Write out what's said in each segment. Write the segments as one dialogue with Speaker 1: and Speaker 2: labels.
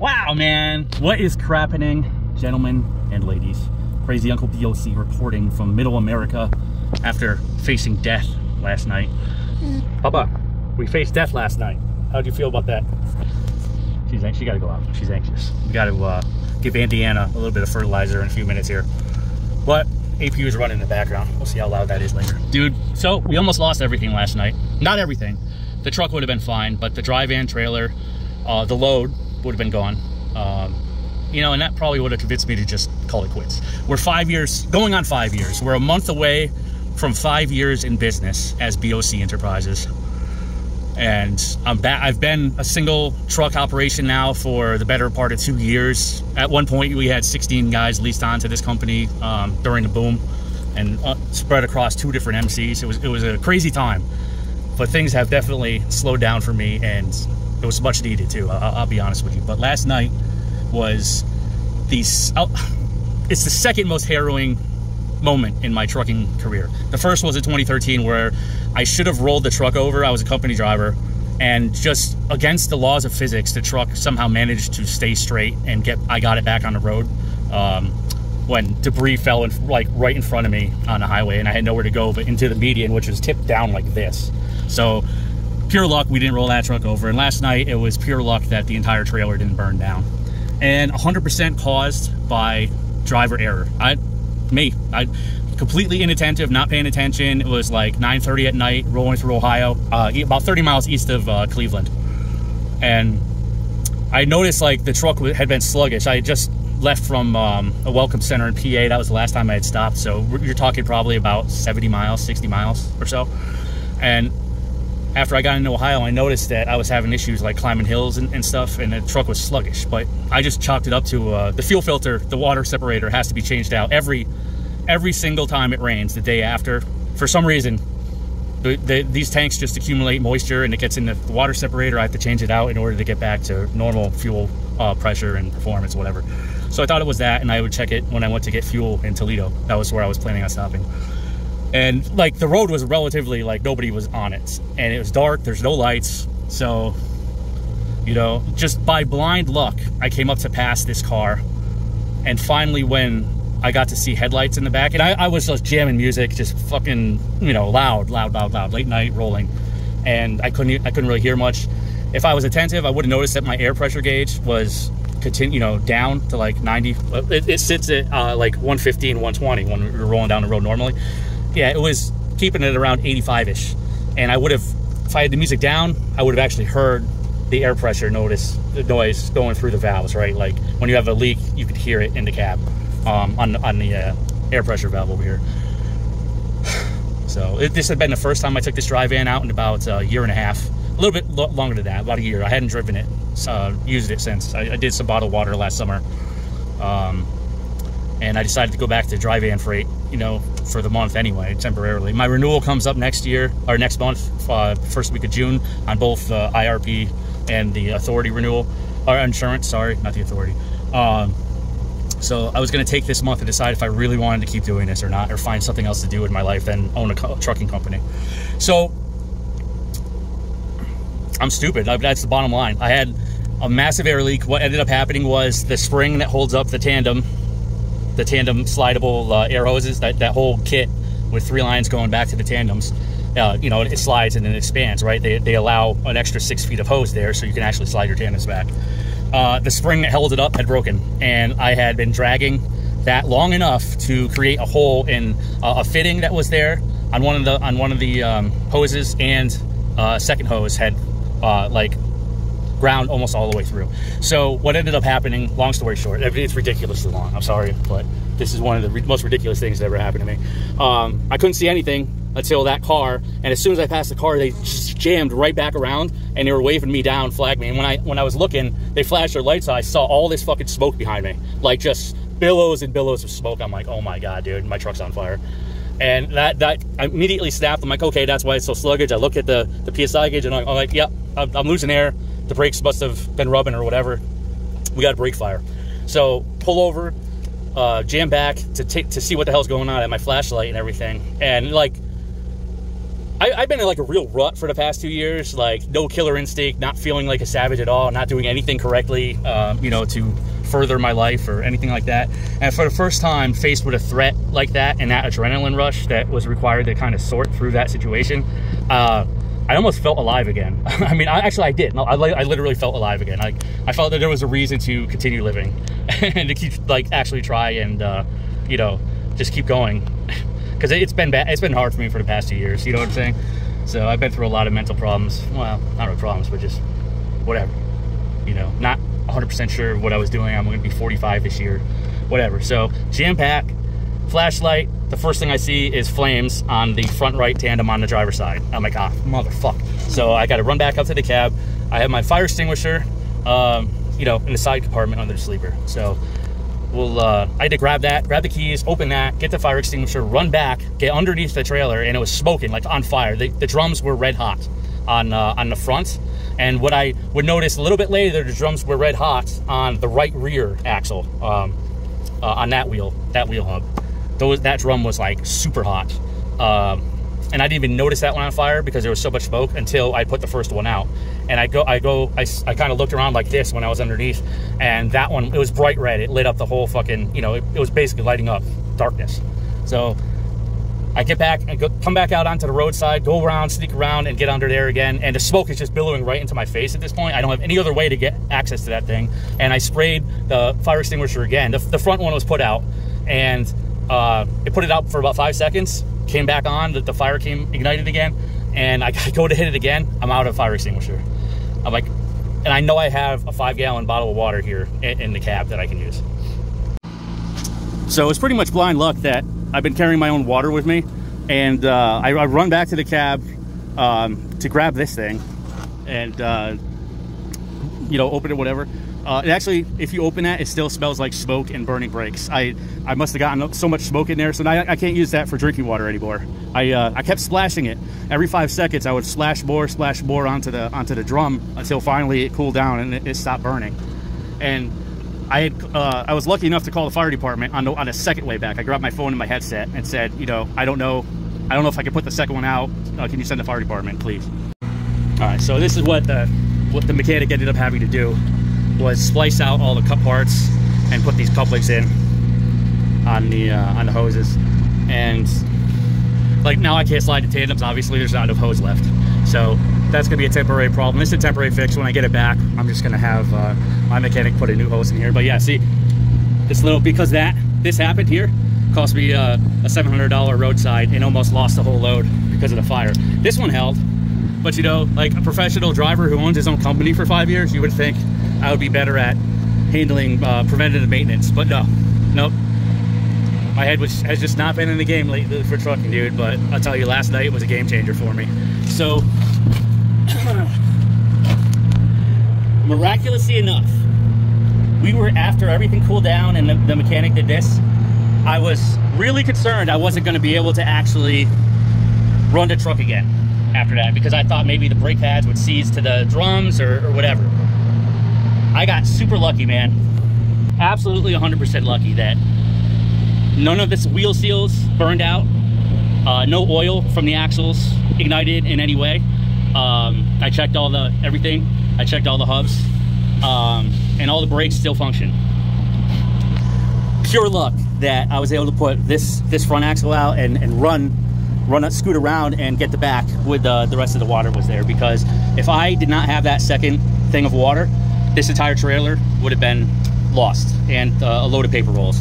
Speaker 1: Wow, man. What is crappening, gentlemen and ladies? Crazy Uncle BOC reporting from Middle America after facing death last night. Papa, we faced death last night. How do you feel about that? She's she got to go out. She's anxious. We got to uh, give Indiana a little bit of fertilizer in a few minutes here. But APU is running in the background. We'll see how loud that is later. Dude, so we almost lost everything last night. Not everything. The truck would have been fine, but the dry van trailer, uh, the load would have been gone. Um, you know, and that probably would have convinced me to just call it quits. We're five years, going on five years. We're a month away from five years in business as BOC Enterprises. And I'm back. I've been a single truck operation now for the better part of two years. At one point, we had 16 guys leased onto this company um, during the boom, and uh, spread across two different MCs. It was it was a crazy time, but things have definitely slowed down for me, and it was much needed too. I'll, I'll be honest with you. But last night was the it's the second most harrowing moment in my trucking career. The first was in 2013 where I should have rolled the truck over. I was a company driver and just against the laws of physics, the truck somehow managed to stay straight and get I got it back on the road. Um, when debris fell in, like right in front of me on the highway and I had nowhere to go but into the median, which was tipped down like this. So pure luck we didn't roll that truck over. And last night it was pure luck that the entire trailer didn't burn down. And 100% caused by driver error. I me. I completely inattentive, not paying attention. It was like 9:30 at night, rolling through Ohio, uh, about 30 miles east of uh, Cleveland, and I noticed like the truck had been sluggish. I had just left from um, a welcome center in PA. That was the last time I had stopped. So you're talking probably about 70 miles, 60 miles or so, and after I got into Ohio, I noticed that I was having issues like climbing hills and, and stuff, and the truck was sluggish. But I just chalked it up to uh, the fuel filter, the water separator has to be changed out every every single time it rains the day after. For some reason, the, the, these tanks just accumulate moisture and it gets in the water separator. I have to change it out in order to get back to normal fuel uh, pressure and performance, whatever. So I thought it was that, and I would check it when I went to get fuel in Toledo. That was where I was planning on stopping and like the road was relatively like nobody was on it. And it was dark there's no lights. So you know just by blind luck i came up to pass this car. And finally when i got to see headlights in the back and i, I was just jamming music just fucking you know loud loud loud loud late night rolling. And i couldn't i couldn't really hear much. If i was attentive i would have noticed that my air pressure gauge was continue you know down to like 90 it, it sits at uh, like 115 120 when we are rolling down the road normally yeah, it was keeping it around 85-ish. And I would have, if I had the music down, I would have actually heard the air pressure notice, the noise going through the valves, right? Like when you have a leak, you could hear it in the cab um, on, on the uh, air pressure valve over here. So it, this had been the first time I took this dry van out in about a year and a half, a little bit lo longer than that, about a year. I hadn't driven it, uh, used it since. I, I, did some bottled water last summer. Um, and I decided to go back to dry van freight, you know, for the month anyway, temporarily. My renewal comes up next year or next month, uh, first week of June, on both uh, IRP and the authority renewal or insurance. Sorry, not the authority. Um, so I was going to take this month to decide if I really wanted to keep doing this or not, or find something else to do in my life than own a trucking company. So I'm stupid. That's the bottom line. I had a massive air leak. What ended up happening was the spring that holds up the tandem the tandem slidable uh, air hoses, that, that whole kit with three lines going back to the tandems, uh, you know, it slides and then it expands, right? They, they allow an extra six feet of hose there so you can actually slide your tandems back. Uh, the spring that held it up had broken, and I had been dragging that long enough to create a hole in uh, a fitting that was there on one of the on one of the um, hoses, and uh, second hose had uh, like ground almost all the way through. So what ended up happening, long story short, it's ridiculously long, I'm sorry, but this is one of the most ridiculous things that ever happened to me. Um, I couldn't see anything until that car, and as soon as I passed the car, they just jammed right back around, and they were waving me down, flagged me. And when I when I was looking, they flashed their lights. I saw all this fucking smoke behind me, like just billows and billows of smoke. I'm like, oh my god, dude, my truck's on fire. And that that I immediately snapped. I'm like, okay, that's why it's so sluggish. I look at the the psi gauge, and I'm like, yep, I'm, I'm losing air the brakes must have been rubbing or whatever. We got a brake fire. So pull over, uh, jam back to take to see what the hell's going on at my flashlight and everything. And like I, have been in like a real rut for the past two years, like no killer instinct, not feeling like a savage at all, not doing anything correctly, um, you know, to further my life or anything like that. And for the first time, faced with a threat like that and that adrenaline rush that was required to kind of sort through that situation, uh, I almost felt alive again. I mean, I, actually, I did. I, I literally felt alive again. I, I felt that there was a reason to continue living and to keep, like, actually try and, uh, you know, just keep going because it's been bad. It's been hard for me for the past two years. You know what I'm saying? So I've been through a lot of mental problems. Well, not really problems, but just whatever. You know, not 100% sure what I was doing. I'm going to be 45 this year, whatever. So jam pack, flashlight. The first thing I see is flames on the front right tandem on the driver's side. I'm like, ah, motherfucker. So I got to run back up to the cab. I have my fire extinguisher, um, you know, in the side compartment under the sleeper. So we'll uh, I had to grab that, grab the keys, open that, get the fire extinguisher, run back, get underneath the trailer, and it was smoking like on fire. The, the drums were red hot on uh, on the front, and what I would notice a little bit later, the drums were red hot on the right rear axle um, uh, on that wheel, that wheel hub. Those that drum was like super hot. Um, and I didn't even notice that one on fire because there was so much smoke until I put the first one out. And I go, I go, I, I kind of looked around like this when I was underneath, and that one it was bright red. It lit up the whole fucking, you know, it, it was basically lighting up darkness. So I get back and go, come back out onto the roadside, go around, sneak around, and get under there again. And the smoke is just billowing right into my face at this point. I don't have any other way to get access to that thing. And I sprayed the fire extinguisher again. The, the front one was put out, and uh, it put it out for about five seconds came back on, the, the fire came ignited again, and I, go to hit it again, I'm out of fire extinguisher. I'm like, and I know I have a five gallon bottle of water here in, in the cab that I can use. So it's pretty much blind luck that I've been carrying my own water with me, and uh, I, I, run back to the cab um, to grab this thing, and uh, you know, open it, whatever. Uh, actually, if you open that, it still smells like smoke and burning brakes. I, I must have gotten so much smoke in there, so now I, I can't use that for drinking water anymore. I, uh, I kept splashing it. Every five seconds, I would splash more, splash more onto the onto the drum until finally it cooled down and it, it stopped burning. And I had, uh, I was lucky enough to call the fire department on the, on a second way back. I grabbed my phone and my headset and said, you know, I don't know, I don't know if I can put the second one out. Uh, can you send the fire department, please? All right, so this is what the what the mechanic ended up having to do was splice out all the cut parts and put these couplings in on the uh, on the hoses. And like now I can't slide the tandems obviously there's not enough hose left. So that's gonna be a temporary problem. This is a temporary fix. When I get it back I'm just gonna have uh, my mechanic put a new hose in here. But yeah see this little because that this happened here cost me uh, a $700 roadside and almost lost the whole load because of the fire. This one held but you know like a professional driver who owns his own company for five years you would think I would be better at handling uh, preventative maintenance. But no, nope. My head was, has just not been in the game lately for trucking, dude. But I'll tell you, last night was a game changer for me. So, miraculously enough, we were after everything cooled down and the, the mechanic did this. I was really concerned I wasn't going to be able to actually run the truck again after that because I thought maybe the brake pads would seize to the drums or, or whatever. I got super lucky, man. Absolutely 100% lucky that none of this wheel seals burned out. Uh, no oil from the axles ignited in any way. Um, I checked all the everything. I checked all the hubs, um, and all the brakes still function. Pure luck that I was able to put this this front axle out and, and run run a scoot around and get the back with uh, the rest of the water was there because if I did not have that second thing of water, this entire trailer would have been lost and uh, a load of paper rolls.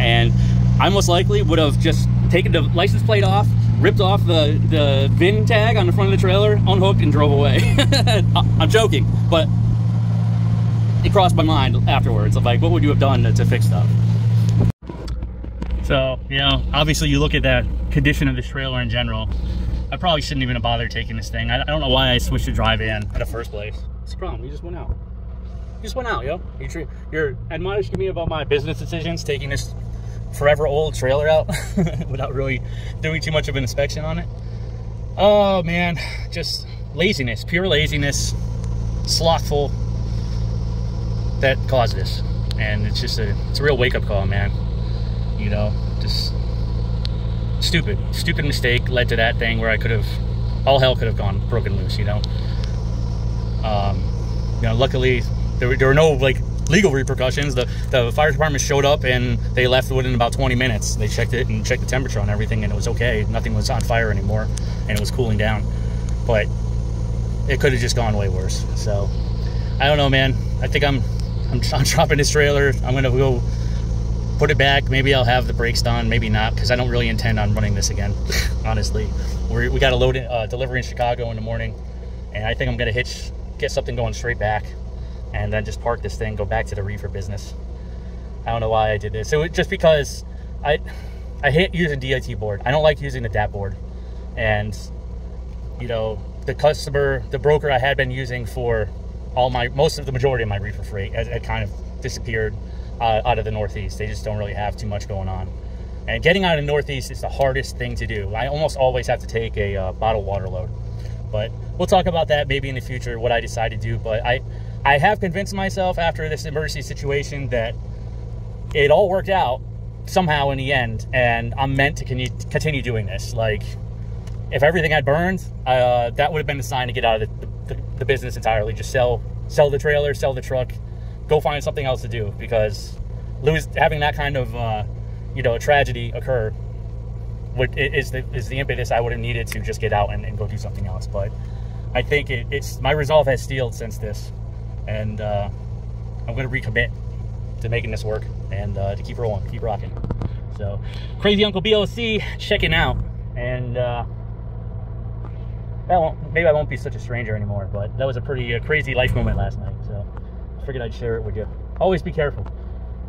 Speaker 1: And I most likely would have just taken the license plate off, ripped off the, the VIN tag on the front of the trailer, unhooked, and drove away. I'm joking, but it crossed my mind afterwards. I'm like, what would you have done to, to fix stuff? So, you know, obviously you look at the condition of this trailer in general. I probably shouldn't even have bothered taking this thing. I, I don't know why I switched to dry van in the first place. It's a problem? You just went out just went out, yo. You you're admonishing me about my business decisions, taking this forever old trailer out without really doing too much of an inspection on it. Oh man, just laziness, pure laziness, slothful that caused this. And it's just a it's a real wake-up call, man. You know, just stupid, stupid mistake led to that thing where I could have all hell could have gone broken loose, you know. Um, you know, luckily there were, there were no like legal repercussions. The the fire department showed up and they left within about 20 minutes. They checked it and checked the temperature on everything, and it was okay. Nothing was on fire anymore, and it was cooling down. But it could have just gone way worse. So I don't know, man. I think I'm I'm, I'm dropping this trailer. I'm gonna go put it back. Maybe I'll have the brakes done, maybe not, because I don't really intend on running this again. honestly, We're, we got a load uh, delivery in Chicago in the morning, and I think I'm gonna hitch, get something going straight back, and then just park this thing, go back to the reefer business. I don't know why I did this. So it, just because I I hate using DAT board. I don't like using the DAT board, and you know the customer, the broker I had been using for all my most of the majority of my reefer freight had, had kind of disappeared uh, out of the Northeast. They just don't really have too much going on. And getting out of the Northeast is the hardest thing to do. I almost always have to take a uh, bottled water load. But we'll talk about that maybe in the future, what I decide to do. But I, I have convinced myself after this emergency situation that it all worked out somehow in the end. And I'm meant to continue doing this. Like, if everything had burned, uh, that would have been the sign to get out of the, the, the business entirely. Just sell, sell the trailer, sell the truck, go find something else to do because lose having that kind of uh, you know a tragedy occur would is the is the impetus I would have needed to just get out and, and go do something else. But I think it, it's my resolve has steeled since this, and uh, I'm going to recommit to making this work and uh, to keep rolling, keep rocking. So, crazy Uncle BOC checking out, and uh, won't maybe I won't be such a stranger anymore. But that was a pretty uh, crazy life moment last night. So I figured I'd share it with you. Always be careful.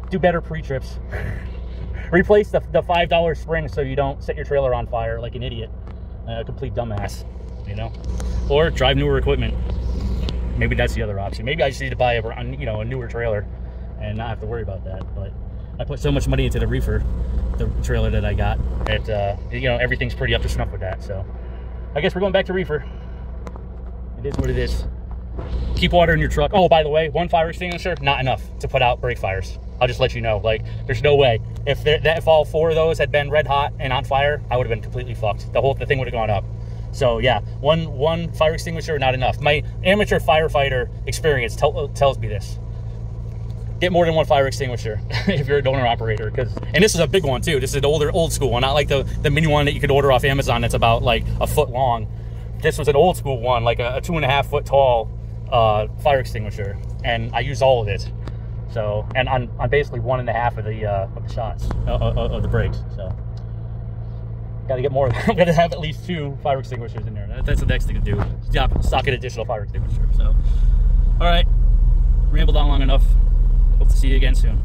Speaker 1: Do better pre-trips. Replace the, the $5 spring so you don't set your trailer on fire like an idiot. A complete dumbass, you know? Or drive newer equipment. Maybe that's the other option. Maybe I just need to buy a, you know, a newer trailer and not have to worry about that. But I put so much money into the reefer, the trailer that I got, that, uh, you know, everything's pretty up to snuff with that. So I guess we're going back to reefer. It is what it is. Keep water in your truck. Oh, by the way, one fire extinguisher, not enough to put out brake fires. I'll just let you know. Like, there's no way. If there, if all four of those had been red hot and on fire, I would have been completely fucked. The whole the thing would have gone up. So yeah, one one fire extinguisher, not enough. My amateur firefighter experience tell, tells me this. Get more than one fire extinguisher if you're an owner operator, because and this is a big one too. This is an older, old school one, not like the the mini one that you could order off Amazon that's about like a foot long. This was an old school one, like a, a two and a half foot tall uh, fire extinguisher, and I use all of it. So, and on, on basically one and a half of the uh, of the shots uh, uh, of the brakes. So, got to get more. I'm gonna have at least two fire extinguishers in there. That's the next thing to do. Stock, stock an additional fire extinguisher. So, all right, rambled on long enough. Hope to see you again soon.